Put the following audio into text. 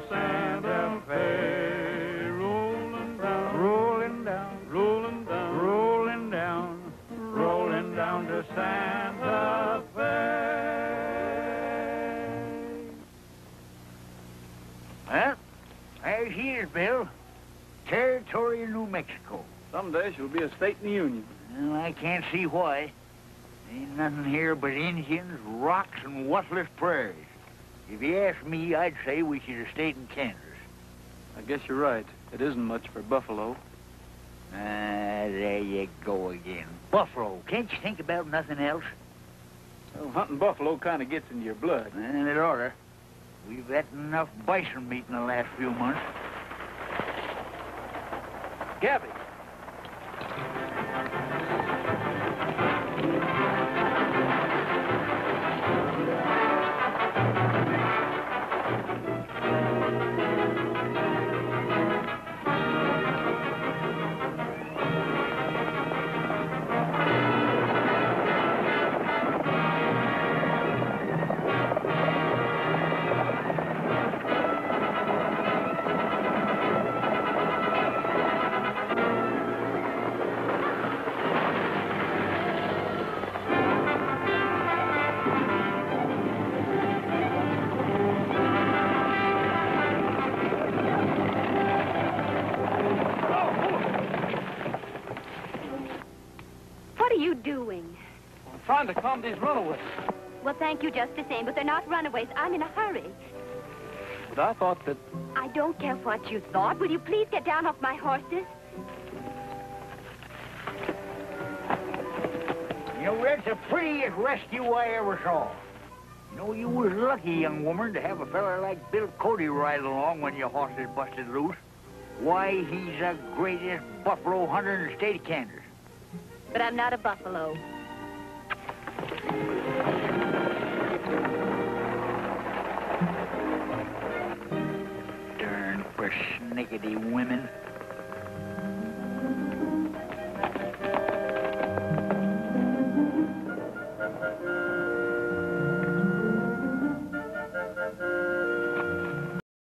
the Santa Fe. Rolling down, rolling down, rolling down, rolling down, rolling down to Santa Fe. Well, there she Bill. Territory of New Mexico. Someday she'll be a state in the Union. I can't see why. Ain't nothing here but Indians, rocks, and worthless prairie. If you ask me, I'd say we should have stayed in Kansas. I guess you're right. It isn't much for Buffalo. Ah, there you go again. Buffalo. Can't you think about nothing else? Well, hunting buffalo kind of gets into your blood. And it oughta. We've had enough bison meat in the last few months. Gabby. What are you doing? I'm trying to calm these runaways. Well, thank you just the same, but they're not runaways. I'm in a hurry. But I thought that... I don't care what you thought. Will you please get down off my horses? You know, that's the prettiest rescue I ever saw. You know, you was lucky, young woman, to have a fella like Bill Cody ride along when your horses busted loose. Why, he's the greatest buffalo hunter in the state of Kansas. But I'm not a buffalo. Darn persnickety women.